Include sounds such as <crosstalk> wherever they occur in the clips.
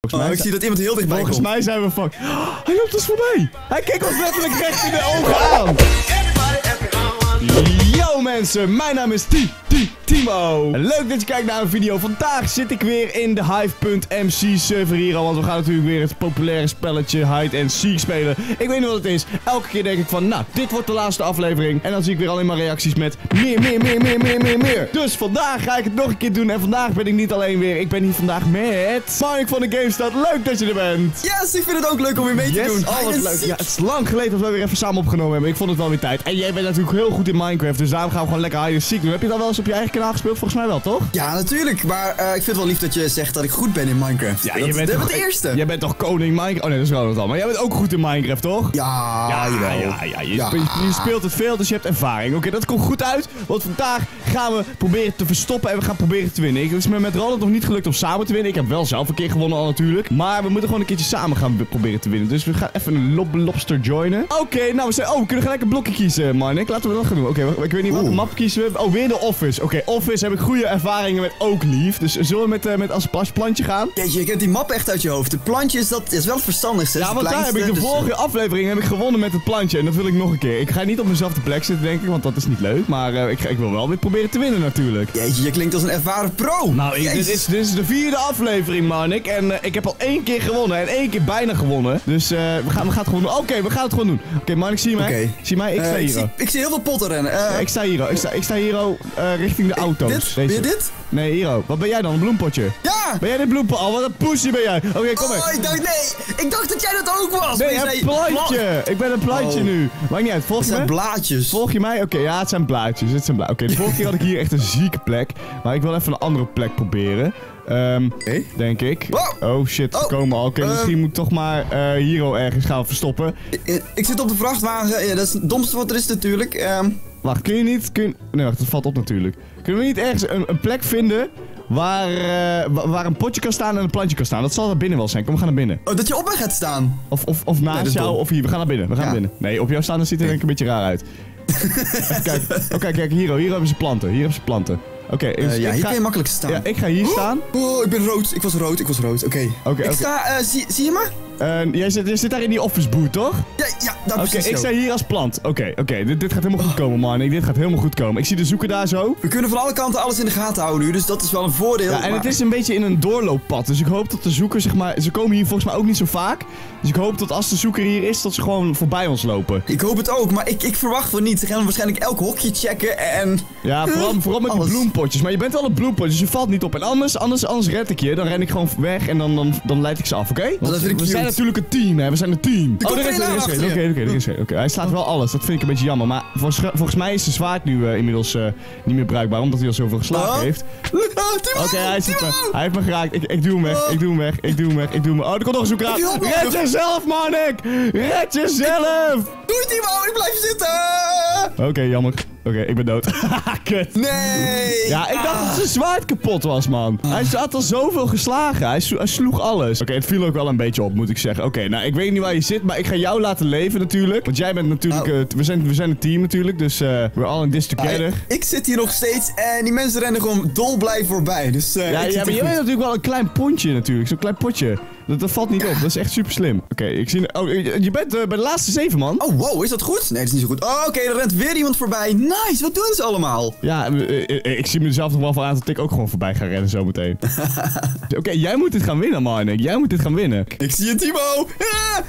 Volgens Oh, mij, ik zie dat iemand heel dichtbij volgens komt. mij zijn we fuck. <gasps> hij loopt ons voorbij. Hij kijkt ons letterlijk recht in de ogen aan. Yo mensen, mijn naam is T T Timo. Leuk dat je kijkt naar een video. Vandaag zit ik weer in de Hive.mc server hier al. Want we gaan natuurlijk weer het populaire spelletje Hide and Seek spelen. Ik weet niet wat het is. Elke keer denk ik van, nou, dit wordt de laatste aflevering. En dan zie ik weer alleen maar reacties met meer, meer, meer, meer, meer, meer, meer. Dus vandaag ga ik het nog een keer doen. En vandaag ben ik niet alleen weer. Ik ben hier vandaag met Mike van de GameStad. Leuk dat je er bent. Yes, ik vind het ook leuk om weer mee te Yes, doen. oh wat leuk. Ja, het is lang geleden dat we weer even samen opgenomen hebben. Ik vond het wel weer tijd. En jij bent natuurlijk heel goed in Minecraft, dus daarom gaan we gewoon lekker hide and seek doen. Heb je dat wel eens op je eigen kanaal gespeeld? Volgens mij wel, toch? Ja, natuurlijk. Maar eh, ik vind het wel lief dat je zegt dat ik goed ben in Minecraft. dat, dat toch het eerste. Jij bent toch koning Minecraft? Oh nee, dat is Ronald al. Maar jij bent ook goed in Minecraft, toch? Ja, ja, ja, ja. Je, Ja. spe- je speelt het veel, dus je hebt ervaring. Oké, dat komt goed uit. Want vandaag gaan we proberen te verstoppen en we gaan proberen te winnen. Ik- Het is me met Ronald nog niet gelukt om samen te winnen. Ik heb wel zelf een keer gewonnen al natuurlijk. Maar we moeten gewoon een keertje samen gaan be- proberen te winnen. Dus we gaan even een lob lobster joinen. Oké, nou we zijn... Oh, we kunnen gelijk een blokje kiezen, Marnik. Laten we dat gaan doen. Oké, ik weet niet welke Oeh. map kiezen we. Oh, weer de Office. Oké, Office heb ik goede ervaringen met ook lief. Dus zullen we met, eh, met als plantje gaan? Jeetje, je kent die map echt uit je hoofd. De plantje is, dat, is wel het verstandigste. Ja, het want daar heb ik de dus- vorige aflevering heb ik gewonnen met het plantje. En dat wil ik nog een keer. Ik ga niet op mezelfde plek zitten, denk ik, want dat is niet leuk. Maar eh, ik, ga- ik wil wel weer proberen te winnen, natuurlijk. Jeetje, je klinkt als een ervaren pro. Nou, ik- dit, is, dit is de vierde aflevering, Marnik. En eh, ik heb al één keer gewonnen en één keer bijna gewonnen. Dus eh, we, gaan, we gaan het gewoon doen. Oké, we gaan het gewoon doen. Oké, Marnik, zie je mij? Zie je mij? Ik sta Eh, ik, hier. zie, ik zie heel veel potten rennen. Eh, Ja, ik sta hier. Ik sta, ik sta hier oh, eh, richting de auto's. dit? Deze. Dit? Nee, hier. oh. Wat ben jij dan? Een bloempotje? Ja! Ben jij dit bloempot? Oh, wat een poesje ben jij. Oké, kom maar. Oh, ik dacht, nee! Ik dacht dat jij dat ook was! Nee, een plantje. Ik ben een plantje Oh. nu. Maakt niet uit. Volg Het je zijn me? blaadjes. Volg je mij? Oké, ja, het zijn blaadjes. Het zijn bla Oké, de vorige keer had ik hier echt een zieke plek. Maar ik wil even een andere plek proberen. Ehm, Oké. denk ik. Wow. Oh shit, we Oh. komen al. Oké, Ehm. misschien moet ik toch maar eh hier al ergens gaan verstoppen. Ik, ik zit op de vrachtwagen. Ja, dat is het domste wat er is natuurlijk. Ehm, Wacht, kun je niet... Kun... Nee, wacht, dat valt op natuurlijk. Kunnen we niet ergens een, een plek vinden waar, eh, wa- waar een potje kan staan en een plantje kan staan? Dat zal er binnen wel zijn. Kom, we gaan naar binnen. oh, dat je op mij gaat staan. Of, of, of naast dat jou, of hier. We gaan naar binnen. We gaan Ja. naar binnen. Nee, op jou staan, dan ziet het er denk ik een beetje raar uit. <laughs> Oh, kijk, kijk, hier, oh, hier hebben ze planten. Hier hebben ze planten. Oké, Eh, dus ja, ik hier ga- kun je makkelijk staan. Ja, ik ga hier staan. Oh, ik ben rood. Ik was rood. Ik was rood. Oké. Oké, Ik sta... eh, zie, zie je me? Eh, jij, zit, jij zit daar in die office boot, toch? Ja, ja daar Oké, precies ik zo. sta hier als plant. Oké, oké, dit, dit gaat helemaal goed komen, man. Dit gaat helemaal goed komen. Ik zie de zoeker daar zo. We kunnen van alle kanten alles in de gaten houden nu, dus dat is wel een voordeel. Ja, en maar- het is een beetje in een doorlooppad. Dus ik hoop dat de zoeker, zeg maar... Ze komen hier volgens mij ook niet zo vaak. Dus ik hoop dat als de zoeker hier is, dat ze gewoon voorbij ons lopen. Ik hoop het ook, maar ik, ik verwacht van niet. Ze gaan waarschijnlijk elk hokje checken en... Ja, vooral, <laughs> vooral met die bloempotjes. Maar je bent wel een bloempotje, dus je valt niet op. En anders, anders, anders red ik je. Dan ren ik gewoon weg en dan, dan, dan leid ik ze af, oké? Want dat vind ik. Natuurlijk een team, hè. We zijn een team. komt er is er, is er. achter Oké, oké, er is er. Oké, hij slaat wel alles. Dat vind ik een beetje jammer. Maar volgens, volgens mij is zijn zwaard nu eh, inmiddels eh, niet meer bruikbaar, omdat hij al zoveel geslagen Oh. heeft. <laughs> Oké, hij, zit me- hij heeft me geraakt. Ik, ik duw hem weg. Ik duw hem weg. Ik duw hem weg. Ik duw hem. Oh, er komt nog een hulp Red jezelf, Marnik! Red jezelf! Doei Timo, ik blijf zitten! Oké, jammer. Oké, ik ben dood. <laughs> Kut. Nee! Ja, ik dacht dat zijn zwaard kapot was, man. Hij had al zoveel geslagen. Hij, slo- hij sloeg alles. Oké, het viel ook wel een beetje op, moet ik zeggen. Oké, nou, ik weet niet waar je zit, maar ik ga jou laten leven natuurlijk. Want jij bent natuurlijk... Oh. eh, we, zijn, we zijn een team natuurlijk, dus eh we're all in this together. Ik, ik zit hier nog steeds en die mensen rennen gewoon dolblij voorbij. Dus eh Ja, ja, maar goed. bent natuurlijk wel een klein pontje natuurlijk. Zo'n klein potje. Dat, dat valt niet op. Dat is echt super slim. Oké, ik zie... Oh, je bent eh, bij de laatste zeven, man. Oh, wow, is dat goed? Nee, dat is niet zo goed. Oh, oké, er rent weer iemand voorbij. Nice, wat doen ze allemaal? Ja, eh, eh, ik zie mezelf nog wel voor aan dat ik ook gewoon voorbij ga rennen zometeen. <laughs> Oké, jij moet dit gaan winnen, Marnik. Jij moet dit gaan winnen. Ik zie je, Timo! Ah!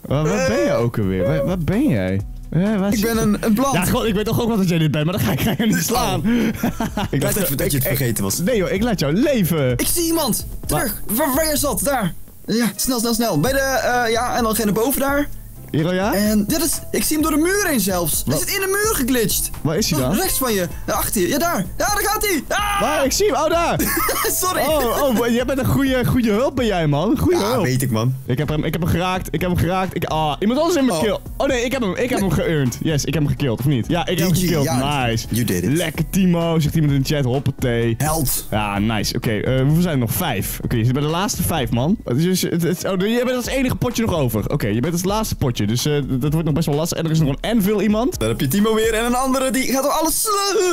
Waar, waar ben je ook alweer? Waar, waar ben jij? Eh, Ik ben je? een, een plant. Ja, god, ik weet toch ook wel dat jij dit bent, maar dan ga ik, ga je niet slaan. <laughs> ik dacht even dat je het vergeten was. Nee joh, ik laat jou leven. Ik zie iemand! Terug! Waar, waar je zat, daar! Ja, snel, snel, snel. Bij de, eh, ja, en dan geen naar boven daar. Hero, ja? En dit is, ik zie hem door de muur heen zelfs. Hij Wat? zit in de muur geglitcht. Waar is hij dan? rechts van je. Achter je. Ja, daar. Ja, daar gaat hij. Ah! Waar? Ik zie hem. Oh, daar. <laughs> Sorry. Oh, oh, jij bent een goede, goede hulp ben jij, man. Goede ja, hulp. weet ik, man. Ik heb hem, ik heb hem geraakt. Ik heb hem geraakt. Ik, ah, iemand anders in mijn Oh. kill. Oh nee, ik heb hem, ik heb hem geëarned. Yes, ik heb hem gekillt, of niet? Ja, ik heb hem gekillt. ja, nice. you did it. Lekker Timo, zegt iemand in de chat. Hoppatee. Held. Ja, nice. Oké, eh, hoeveel zijn er nog? Vijf. Oké, je zit bij de laatste vijf, man. Dus, het, het, oh, je bent als enige potje nog over. Oké, je bent als laatste potje. Dus eh, dat wordt nog best wel lastig. En er is nog een Anvil iemand. Dan heb je Timo weer en een andere die gaat door alles...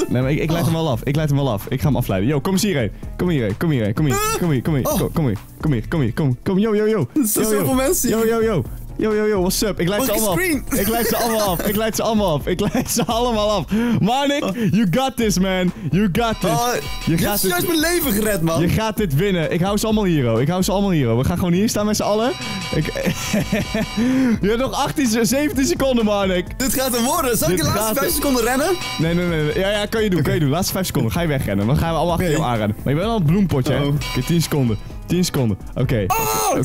Nee, maar ik, ik leid hem wel af. Ik leid hem wel af. Ik ga hem afleiden. Yo, kom eens hierheen. Kom hierheen. Kom hierheen. Kom hier. Kom hier. Kom hier. Oh. Kom, kom hier. Kom hier. Kom hier. Kom. Kom. Yo, yo, yo. Er zijn zoveel mensen Yo, hier. yo, yo. Yo, yo, yo, what's up? Ik leid ze ik allemaal screen? af. Ik leid ze allemaal af. Ik leid ze allemaal af. Ik leid ze allemaal af. Manik, you got this, man. You got this. Oh, je je gaat hebt juist dit, mijn leven gered, man. je gaat dit winnen. Ik hou ze allemaal hier, oh. Ik hou ze allemaal hier, oh. We gaan gewoon hier staan met z'n allen. Ik... <laughs> je hebt nog 18, se- 17 seconden, Manik. Dit gaat hem worden. Zal ik Dit de laatste gaat- 5 seconden rennen? Nee, nee, nee. nee. Ja, ja, kan je doen, kan je doen. Laatste 5 seconden. Ga je wegrennen. Dan gaan we allemaal achter Oké. jou aanrennen. Maar je bent al een bloempotje, hè? Uh-oh. Oké, 10 seconden. 10 seconden. Oké. Oh,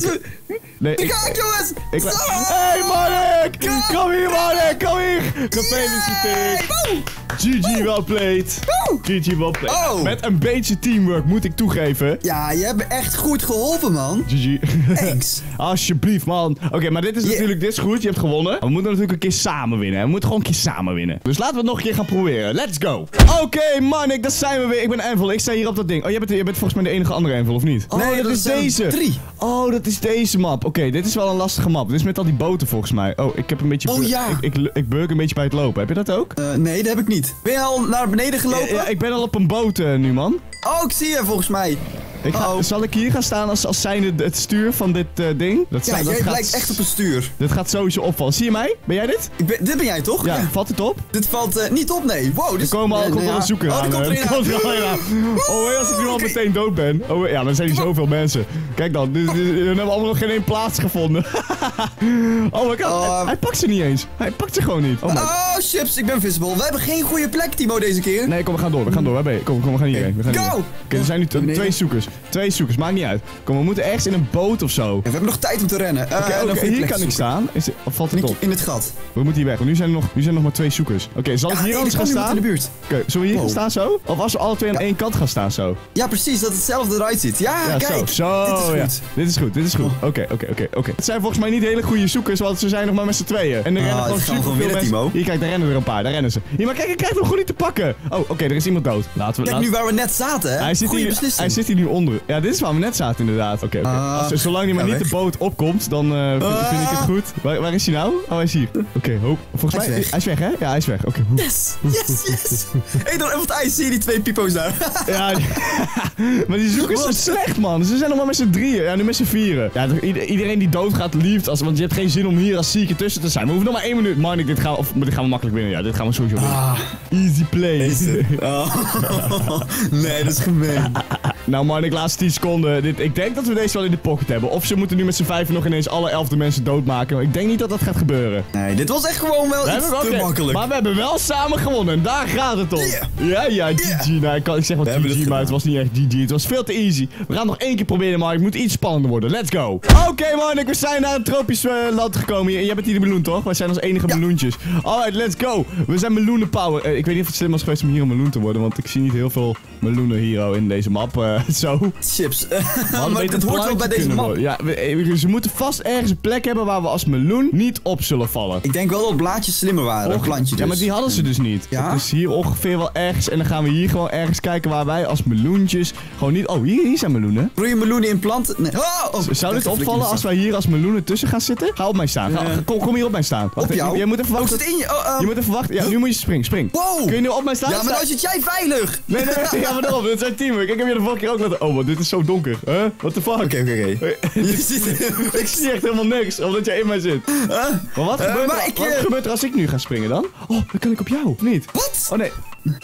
Nee, ik ga, jongens. ik Zo. hey, Manik! Kom hier, Manik! Kom hier! Gefeliciteerd! GG well played. GG well played. Oh. Met een beetje teamwork, moet ik toegeven. Ja, je hebt me echt goed geholpen, man. GG. Thanks. <laughs> Alsjeblieft, man. Oké, maar dit is Yeah. natuurlijk dit is goed. Je hebt gewonnen. We moeten natuurlijk een keer samen winnen. We moeten gewoon een keer samen winnen. Dus laten we het nog een keer gaan proberen. Let's go. Oké, Manik, daar zijn we weer. Ik ben Envel. Ik sta hier op dat ding. Oh, jij bent, jij bent volgens mij de enige andere Envel, of niet? Nee, oh, dat dat is deze. drie. Oh, dat is deze map. Oké, dit is wel een lastige map. Dit is met al die boten volgens mij. Oh, ik heb een beetje... Oh, ja. Ik, ik, ik een beetje bij het lopen. Heb je dat ook? Eh, nee, dat heb ik niet. Ben je al naar beneden gelopen? Ja, ik ben al op een boot eh, nu, man. Oh, ik zie je volgens mij. Ik ga, Oh. Zal ik hier gaan staan als, als zijnde het stuur van dit eh, ding? Dat, Ja, dat jij gaat, lijkt echt op een stuur. Dit gaat sowieso opvallen. Zie je mij? Ben jij dit? Ik ben, dit ben jij toch? Ja, valt het op? Dit valt eh, niet op, nee. Wow, dit Er komen al, nee, komt een zoeker oh, aan. komt er een komt er al een aan. Oh, als ik nu al meteen dood ben. Oh, ja, er zijn niet zoveel mensen. Kijk dan, we hebben allemaal nog geen één plaats gevonden. <laughs> oh my god, Oh. hij, hij pakt ze niet eens. Hij pakt ze gewoon niet. Oh Oh, chips, ik ben visible. We hebben geen goede plek, Timo, deze keer. Nee, kom, we gaan door. We gaan door. Waar ben je? Kom, kom, we gaan hierheen. We gaan Go! Oké, er zijn nu twee zoekers. Twee zoekers, maakt niet uit. Kom, we moeten ergens in een boot of zo. Ja, we hebben nog tijd om te rennen. Eh, Oké, goede hier kan ik staan. Is, of valt het In, op? in het gat. We moeten hier weg, want nu zijn er nog, nu zijn er nog maar twee zoekers. Oké, zal ik hier nee, anders er gaan staan? in de buurt. Oké, zullen we hier gaan staan zo? Of als we alle twee aan één kant gaan staan zo? Ja, precies, dat het hetzelfde eruit ziet. Ja, Ja, kijk. zo. Zo, dit is ja. goed. Dit is goed, dit is goed. Oké, oké, oké, oké. Het zijn volgens mij niet hele goede zoekers, want ze zijn nog maar met z'n tweeën. En er Ah, rennen gewoon super gewoon veel mensen. Timo. Hier, kijk, daar rennen er een paar, daar rennen ze. Hier, maar kijk, ik krijg hem gewoon niet te pakken. Oh, oké, er is iemand dood. Laten we... Kijk nu waar we net zaten, hè? Hij zit hier nu onder. Ja, dit is waar we net zaten inderdaad. Oké, oké. Ah, Als- Zolang hij maar ja, niet weg. de boot opkomt, dan eh, vind, Ah. vind ik het goed. Waar, waar is hij nou? Oh, hij is hier. Oké, hoop. Volgens Hij mij... is weg. Hij is weg, hè? Ja, hij is weg. Oké. Yes, yes, yes. Hé, door even het ijs zie je die twee pipo's daar. Ja, die- <laughs> maar die zoekers zijn slecht, man. Ze zijn nog maar met z'n drieën. Ja, nu met z'n vieren. Ja, iedereen die doodgaat liefst. Als, want je hebt geen zin om hier als zieke tussen te zijn. We hoeven nog maar één minuut. Marnik, dit gaan, we, of, dit gaan we makkelijk winnen. Ja, dit gaan we sowieso winnen. Ah, Easy play. <laughs> Oh. <laughs> Nee, dat is gemeen. Nou, Marnik, laatste 10 seconden. Dit, ik denk dat we deze wel in de pocket hebben. Of ze moeten nu met z'n vijven nog ineens alle elfde mensen doodmaken. Maar ik denk niet dat dat gaat gebeuren. Nee, dit was echt gewoon wel We iets te makkelijk. Maar we hebben wel samen gewonnen. En daar gaat het om. Yeah. Ja, ja, GG. Yeah. Nou, ik, kan, ik zeg hebben GG, maar het was niet echt GG. Het was veel te easy. We gaan nog één keer proberen, maar het moet iets spannender worden. Let's go. Oké, Marnik, we zijn naar een tropisch eh, land gekomen. Hier. Jij bent hier de meloen, toch? Wij zijn als enige Ja. meloentjes. Alright, let's go. We zijn meloenen power. Eh, ik weet niet of het slim was geweest om hier een meloen te worden, want ik zie niet heel veel meloenen hier oh, in deze map. eh, <laughs> zo. Chips. <laughs> Maar dat een hoort wel bij deze worden. Ja, we, eh, ze moeten vast ergens een plek hebben waar we als meloen niet op zullen vallen. Ik denk wel dat blaadjes slimmer waren. Och, plantje dus. Ja, maar die hadden ze dus niet. Ja? Het is hier ongeveer wel ergens. En dan gaan we hier gewoon ergens kijken waar wij als meloentjes gewoon niet... Oh, hier, hier zijn meloenen. Groeien meloenen in planten? Nee. Oh, oh, Zou dit dat opvallen als wij hier als meloenen tussen gaan zitten? Ga op mij staan. Ga- Eh. kom, kom hier op mij staan. Wacht, Op jou? Je, moet even Oh, wachten. in je? Oh, ehm, Je moet even wachten. Ja, nu moet je springen. Spring. Wow! Kun je nu op mij staan? Ja, maar nou zit jij veilig! Nee, nee, nee. Ja, maar <laughs> daarom. Dit zijn teamwork. Ik heb je de vorige keer ook laten... Oh, wat dit is zo donker. Huh? What the fuck? Oké, oké, oké. Je <laughs> ziet Ik zie echt helemaal niks, omdat jij in mij zit. Huh? Maar wat, Eh, gebeurt, maar er, ik, wat eh, gebeurt er als ik nu ga springen dan? Oh, dan kan ik op jou, niet? Wat? Oh nee.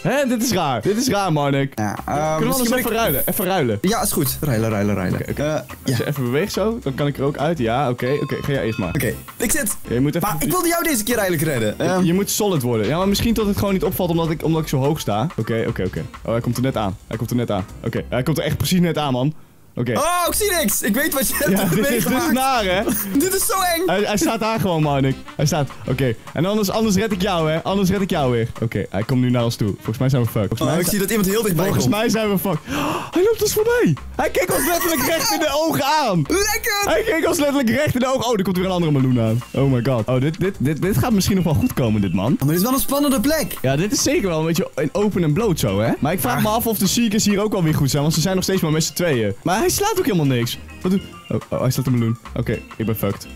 Hè, dit is raar. Dit is raar, Marnik. Ja, Kunnen we anders misschien even ik- ruilen? Even ruilen. Ja, is goed. Ruilen, ruilen, ruilen. Eh, Als ja, je even beweegt zo, dan kan ik er ook uit. Ja, oké, oké. Ga jij eerst maar. oké. Ik zit. Je moet even... Maar ik wilde jou deze keer eigenlijk redden. Ehm, je moet solid worden. Ja, maar misschien tot het gewoon niet opvalt omdat ik, omdat ik zo hoog sta. Oké, oké, oké. Oh, hij komt er net aan. Hij komt er net aan. Oké, hij komt er echt precies net aan, man. Oké. Oh, ik zie niks! Ik weet wat je hebt Ja, dit is, dit is meegemaakt. naar, hè? <laughs> Dit is zo eng! Hij, hij staat daar gewoon, Marnik. Hij staat. Oké. En anders, anders red ik jou, hè? Anders red ik jou weer. Oké, hij komt nu naar ons toe. Volgens mij zijn we fucked. Volgens Oh, mij ik zie dat iemand heel dichtbij Volgens komt. mij zijn we fucked. <gasps> hij loopt ons voorbij. Hij keek ons letterlijk recht in de ogen aan. Lekker! Hij keek ons letterlijk recht in de ogen. Oh, er komt weer een andere meloen aan. Oh my god. Oh, dit, dit, dit, dit gaat misschien nog wel goed komen, dit man. Oh, maar dit is wel een spannende plek. Ja, dit is zeker wel een beetje open en bloot zo, hè? Maar ik vraag me af of de Seekers hier ook alweer goed zijn, want ze zijn nog steeds maar met z'n tweeën. Maar hij slaat ook helemaal niks. Wat doe... Oh, oh hij slaat een meloen. Oké, ik ben fucked.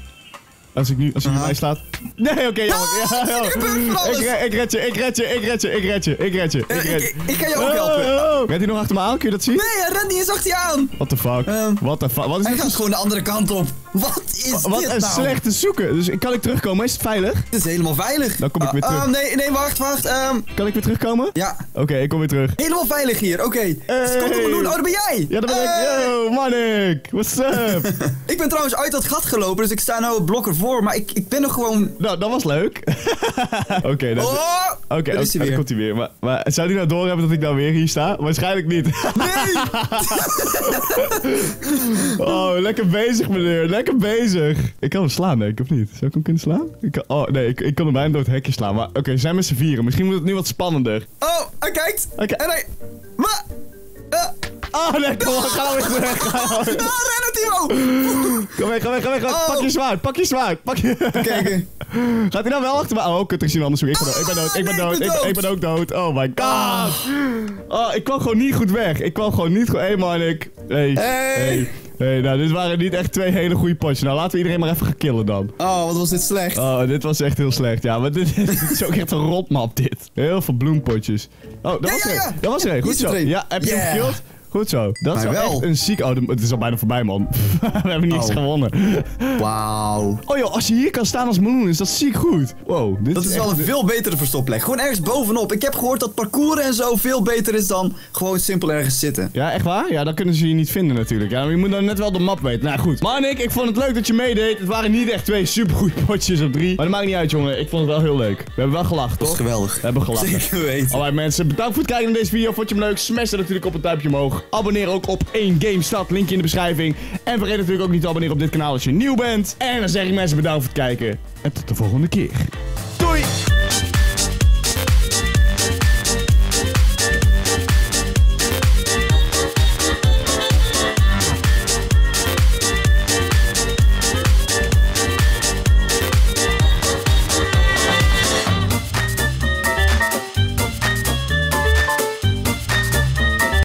Als ik nu, als hij nu mij slaat. Nee, oké, jammer. Ah, Ja, ja. alles. Ik, ik red je, ik red je, ik red je, ik red je, ik red je, ik Eh, red je. ik, ik, ik ga je ook helpen. Oh, oh. Rent hij nog achter me aan? Kun je dat zien? Nee, hij rent niet eens achter je aan. What the fuck? Ehm, What the fuck? Wat is Hij dit gaat gewoon de andere kant op. Wat is Wat dit een nou? slechte zoeken. Dus kan ik terugkomen? Is het veilig? Het is helemaal veilig. Dan kom ik weer Ah, terug. ah, nee, nee, wacht, wacht. ehm, Kan ik weer terugkomen? ja, Oké, ik kom weer terug. helemaal veilig hier. Oké. Hey. Skottelmeloen, oh, dat ben jij. Ja, dat ben ik. Hey. Yo, Manik. What's up? <laughs> Ik ben trouwens uit dat gat gelopen, dus ik sta nou het blok ervoor. Maar ik, ik ben nog gewoon... nou, dat was leuk. <laughs> Oké, dat... Oh! Oké, daar oké, weer. komt hij weer. Maar, maar zou hij nou doorhebben dat ik nou weer hier sta? Waarschijnlijk niet. Nee! <laughs> <laughs> Oh, lekker bezig, meneer. Lekker bezig. Ik kan hem slaan, denk ik, of niet? Zou ik hem kunnen slaan? Ik kan, oh, nee, ik, ik kan hem bijna door het hekje slaan. Maar oké, zijn met z'n vieren. Misschien moet het nu wat spannender. Oh, hij kijkt. En hij... Maar... eh, Oh, nee, kom op. Ga weer terug. Ga <laughs> weer- ah, Timo! Kom weg, kom weg, kom weg. Oh. Pak je zwaard, pak je zwaard. Pak je... Kijken. Gaat hij nou wel achter me? Oh, kut, ik zie hem anders. Ik ben dood, ik ben dood, ik ben Ah, dood, ik ik ben, ik ook dood. Oh my god. Oh, ik kwam gewoon niet goed weg. Ik kwam gewoon niet goed... Hé, hey, Manik. Hey. Hey. Hey. Hey, nou, dit waren niet echt twee hele goede potjes. Nou, laten we iedereen maar even gaan killen dan. Oh, wat was dit slecht. Oh, dit was echt heel slecht. Ja, maar dit, dit is ook echt een rotmap, dit. Heel veel bloempotjes. Oh, dat Ja, was er ja. Dat was er een. Goed zo. Ja, heb je hem gekild? Goed zo. Dat is wel echt een ziek... Oh, het is al bijna voorbij, man. <laughs> we hebben niet eens Oh. gewonnen. Wauw. Oh joh, als je hier kan staan als meloen, is dat ziek goed. Wow, dit Dat is wel een veel betere verstopplek. Gewoon ergens bovenop. Ik heb gehoord dat parcours en zo veel beter is dan gewoon simpel ergens zitten. Ja, echt waar? Ja, dan kunnen ze je niet vinden natuurlijk. Ja, maar je moet dan net wel de map weten. Nou goed. Manik, ik vond het leuk dat je meedeed. Het waren niet echt twee supergoeie <laughs> potjes op drie. Maar dat maakt niet uit, jongen. Ik vond het wel heel leuk. We hebben wel gelachen, Dat is toch? geweldig. We hebben gelachen. Zeker weten. Alright mensen, bedankt voor het kijken naar deze video. Vond je hem leuk? Smash dan natuurlijk op het duimpje omhoog. Abonneer ook op 1 Game Stad, linkje in de beschrijving. En vergeet natuurlijk ook niet te abonneren op dit kanaal als je nieuw bent. En dan zeg ik mensen bedankt voor het kijken. En tot de volgende keer.